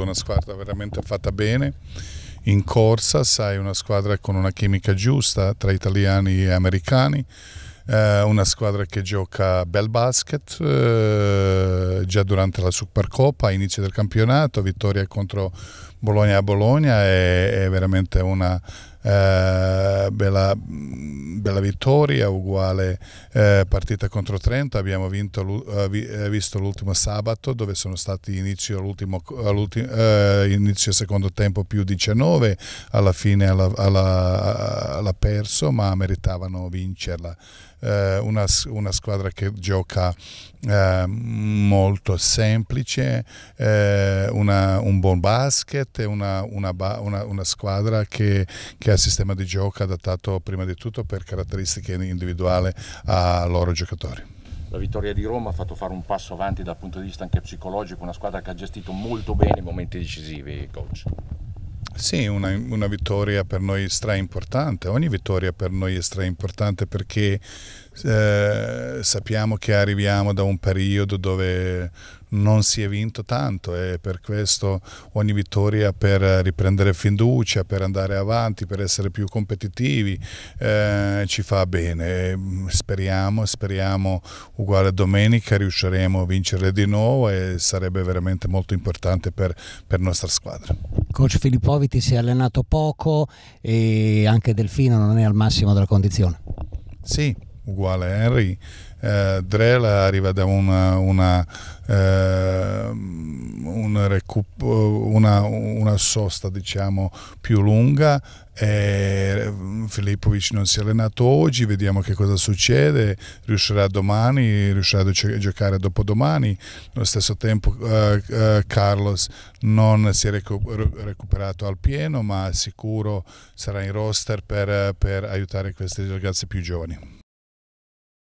Una squadra veramente fatta bene, in corsa, sai, una squadra con una chimica giusta tra italiani e americani, eh, una squadra che gioca bel basket eh, già durante la Supercoppa, inizio del campionato, vittoria contro Bologna a Bologna è, è veramente una eh, bella, bella, vittoria, uguale eh, partita contro Trento, abbiamo vinto, eh, visto l'ultimo sabato dove sono stati inizio, l'ultimo, eh, inizio secondo tempo più 19, alla fine l'ha perso ma meritavano vincerla. Eh, una, una, squadra che gioca eh, molto semplice, eh, una, un buon basket, una, una, squadra che, che, ha sistema di gioco adattato prima di tutto per caratteristiche individuali a loro giocatori. La vittoria di Roma ha fatto fare un passo avanti dal punto di vista anche psicologico, una squadra che ha gestito molto bene i momenti decisivi, coach. Sì, una, una, vittoria per noi stra importante, ogni vittoria per noi è stra importante perché eh, sappiamo che arriviamo da un periodo dove non si è vinto tanto e per questo ogni vittoria per riprendere fiducia, per andare avanti, per essere più competitivi eh, ci fa bene. Speriamo, speriamo uguale domenica riusciremo a vincere di nuovo e sarebbe veramente molto importante per, per nostra squadra. Coach Filippoviti si è allenato poco e anche Delfino non è al massimo della condizione. Sì, uguale Henry. Eh, Drell arriva da una, una, eh, una, recup- una, una sosta diciamo, più lunga. E Filippovic non si è allenato oggi, vediamo che cosa succede, riuscirà domani, riuscirà a giocare dopodomani, allo stesso tempo uh, uh, Carlos non si è recuperato al pieno ma sicuro sarà in roster per, per aiutare questi ragazzi più giovani.